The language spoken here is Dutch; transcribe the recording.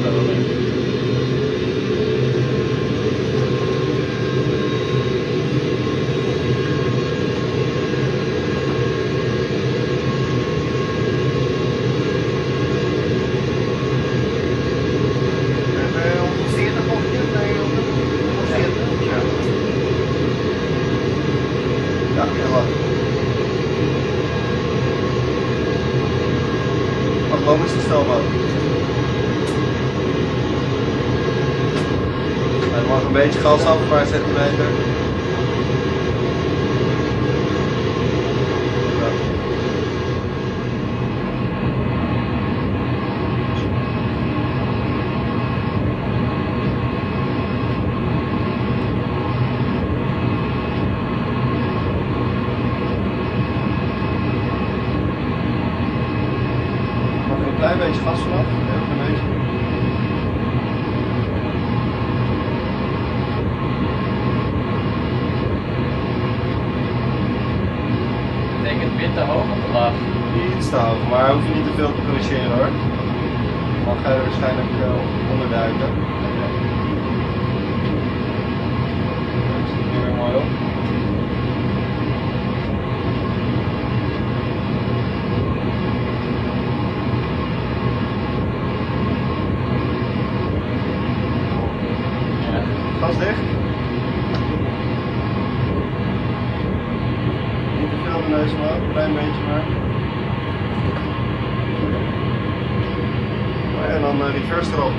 bedoeling. En 140 of niet? Nee, 140. Ja. Ja, heel wat. Lang is de snelbaan? Een beetje gas af, een paar centimeter. Er een klein beetje gas vanaf? Een beetje. Wit te hoog of te laag? Iets te hoog, maar hoef je niet te veel te corrigeren hoor. Dan ga je waarschijnlijk uh, onderduiken. Ja. Dat zit nu weer mooi op. Ja. Gas dicht. Neus een klein beetje maar. En dan eh, reverse erop.